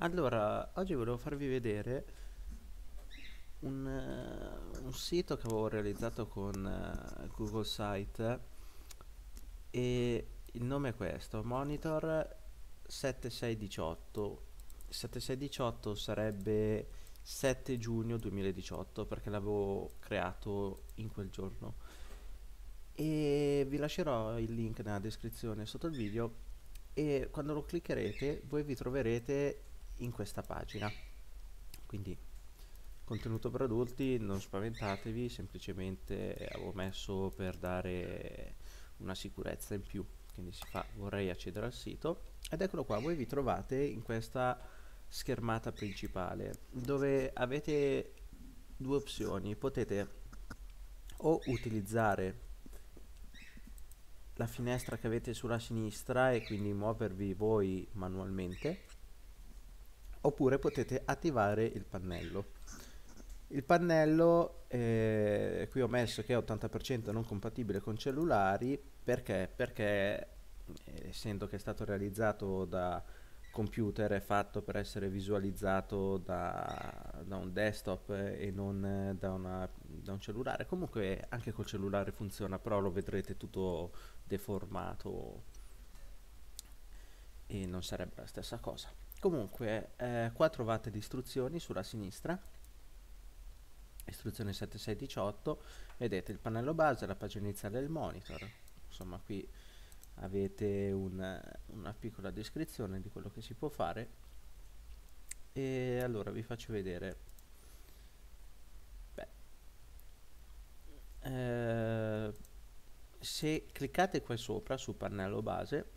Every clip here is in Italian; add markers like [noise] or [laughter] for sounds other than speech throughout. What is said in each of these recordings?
Allora, oggi volevo farvi vedere un, eh, un sito che avevo realizzato con eh, Google Site e il nome è questo, Monitor 7618. 7618 sarebbe 7 giugno 2018 perché l'avevo creato in quel giorno e vi lascerò il link nella descrizione sotto il video e quando lo cliccherete voi vi troverete in questa pagina. Quindi contenuto per adulti non spaventatevi semplicemente avevo messo per dare una sicurezza in più. Quindi si fa vorrei accedere al sito. Ed eccolo qua voi vi trovate in questa schermata principale dove avete due opzioni. Potete o utilizzare la finestra che avete sulla sinistra e quindi muovervi voi manualmente oppure potete attivare il pannello. Il pannello eh, qui ho messo che è 80% non compatibile con cellulari perché? perché eh, essendo che è stato realizzato da computer è fatto per essere visualizzato da, da un desktop e non da, una, da, un cellulare. Comunque anche col cellulare funziona però lo vedrete tutto deformato e non sarebbe la stessa cosa comunque eh, qua trovate le istruzioni sulla sinistra. Istruzione 7618 vedete il pannello base la pagina iniziale del monitor. Insomma qui avete un, una piccola descrizione di quello che si può fare. E allora vi faccio vedere. Eh, se cliccate qua sopra sul pannello base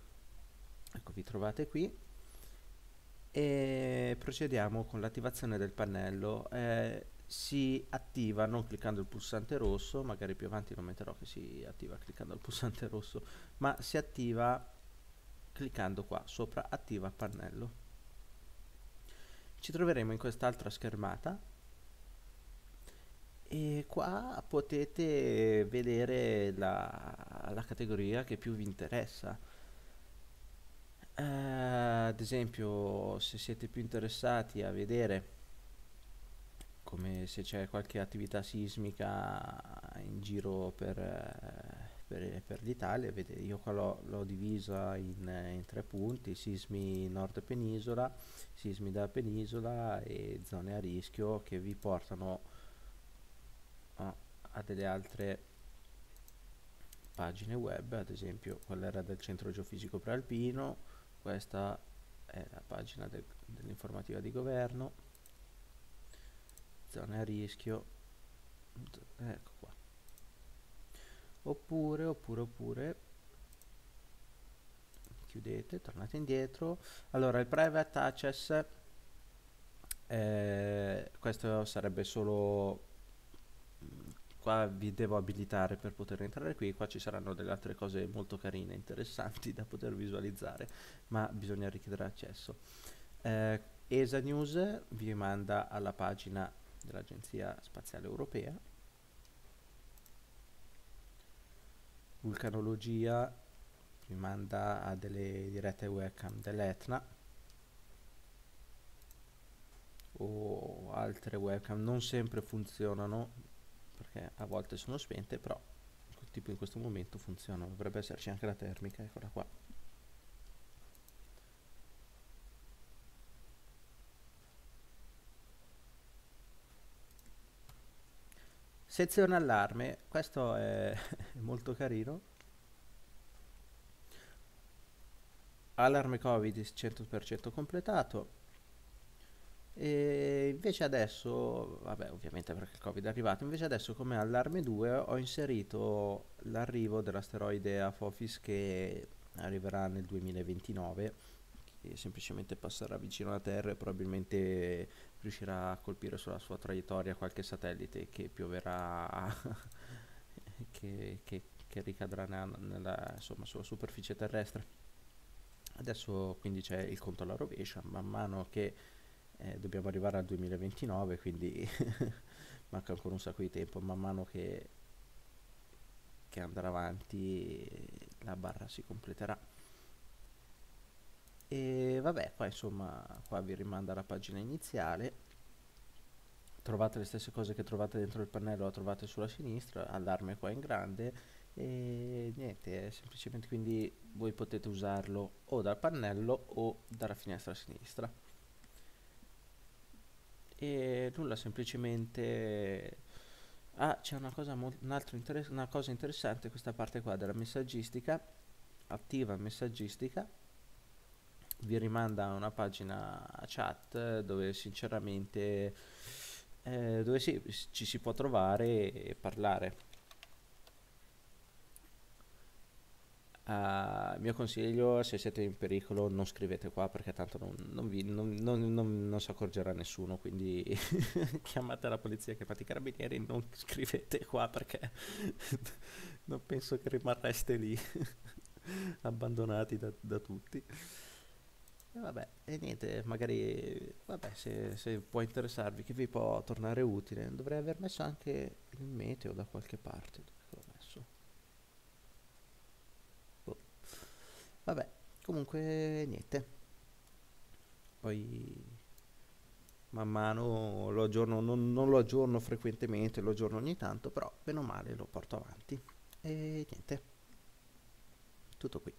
ecco vi trovate qui e procediamo con l'attivazione del pannello eh, si attiva non cliccando il pulsante rosso, magari più avanti non metterò che si attiva cliccando il pulsante rosso, ma si attiva cliccando qua sopra attiva pannello. Ci troveremo in quest'altra schermata e qua potete vedere la, la categoria che più vi interessa. Uh, ad esempio se siete più interessati a vedere come se c'è qualche attività sismica in giro per, per, per l'Italia, vedete io qua l'ho divisa in, in, tre punti, sismi nord penisola, sismi della penisola e zone a rischio che vi portano a, a delle altre pagine web, ad esempio quella era del centro geofisico prealpino, questa è la pagina de, dell'informativa di governo. Zone a rischio. Ecco qua. Oppure oppure oppure. Chiudete tornate indietro. Allora il private access eh, questo sarebbe solo qua vi devo abilitare per poter entrare qui qua ci saranno delle altre cose molto carine interessanti da poter visualizzare ma bisogna richiedere accesso. Eh, ESA News vi manda alla pagina dell'Agenzia Spaziale Europea, vulcanologia rimanda a delle dirette webcam dell'Etna. O altre webcam non sempre funzionano perché a volte sono spente però tipo in questo momento funzionano dovrebbe esserci anche la termica eccola qua Sezione allarme, questo è [laughs] molto carino. Allarme Covid 100% completato. E invece adesso, vabbè ovviamente perché il Covid è arrivato, invece adesso come allarme 2 ho inserito l'arrivo dell'asteroide Apophis che arriverà nel 2029 che semplicemente passerà vicino alla Terra e probabilmente riuscirà a colpire sulla sua traiettoria qualche satellite che pioverà [laughs] che, che, che, ricadrà nella, nella, insomma, sulla superficie terrestre. Adesso quindi c'è il conto alla rovescia man mano che eh, dobbiamo arrivare al 2029 quindi [laughs] manca ancora un sacco di tempo man mano che, che andrà avanti la barra si completerà E vabbè, qua insomma, qua vi rimanda alla pagina iniziale. Trovate le stesse cose che trovate dentro il pannello, la trovate sulla sinistra, allarme qua in grande e niente, semplicemente quindi voi potete usarlo o dal pannello o dalla finestra a sinistra. E nulla, semplicemente... Ah, c'è una cosa, un altro interess una cosa interessante, questa parte qua della messaggistica, attiva messaggistica, vi rimanda a una pagina chat dove sinceramente eh, dove sì, ci si può trovare e parlare. Uh, il mio consiglio, se siete in pericolo, non scrivete qua perché tanto non, non, vi, non, non si accorgerà nessuno. Quindi [laughs] chiamate la polizia, chiamate i carabinieri, non scrivete qua perché [laughs] non penso che rimarreste lì [laughs] abbandonati da, da tutti. E vabbè, e niente, magari, vabbè, se, se, può interessarvi, che vi può tornare utile, dovrei aver messo anche il meteo da qualche parte. Dove l'ho messo? Boh. Vabbè, comunque niente. Poi man mano lo aggiorno, non, non lo aggiorno frequentemente, lo aggiorno ogni tanto, però bene o male lo porto avanti. E niente, tutto qui.